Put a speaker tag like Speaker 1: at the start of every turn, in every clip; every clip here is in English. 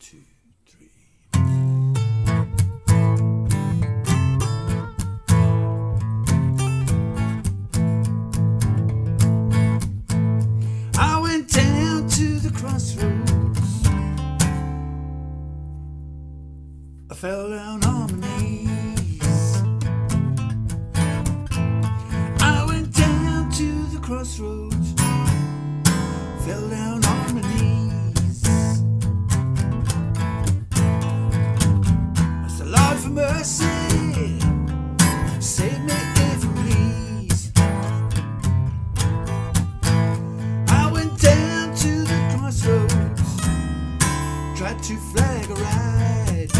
Speaker 1: three. I went down to the crossroads. I fell down on my knees. To flag a ride.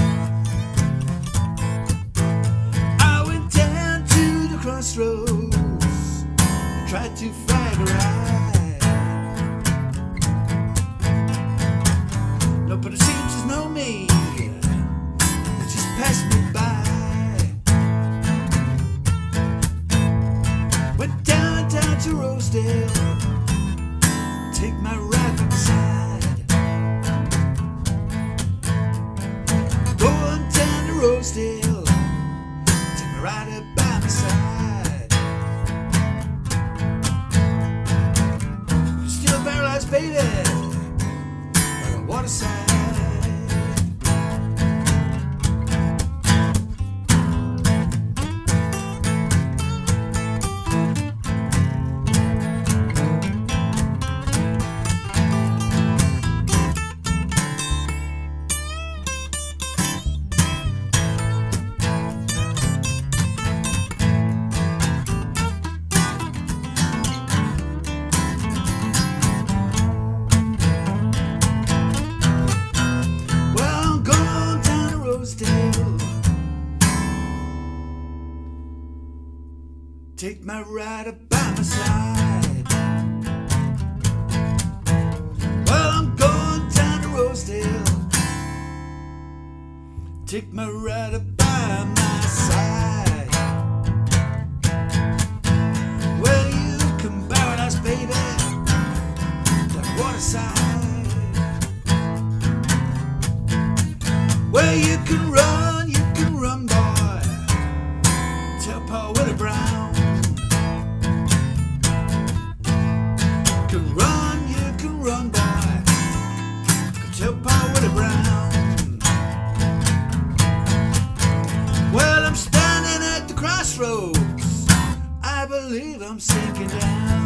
Speaker 1: I went down to the crossroads, tried to flag a ride. Nobody seems to know me, they just pass me by. Went down, down to Rosedale take my ride Take my rider by my side. Well, I'm going down to Rosedale. Take my ride up by my side. Tell Paul Willie Brown. Well, I'm standing at the crossroads. I believe I'm sinking down.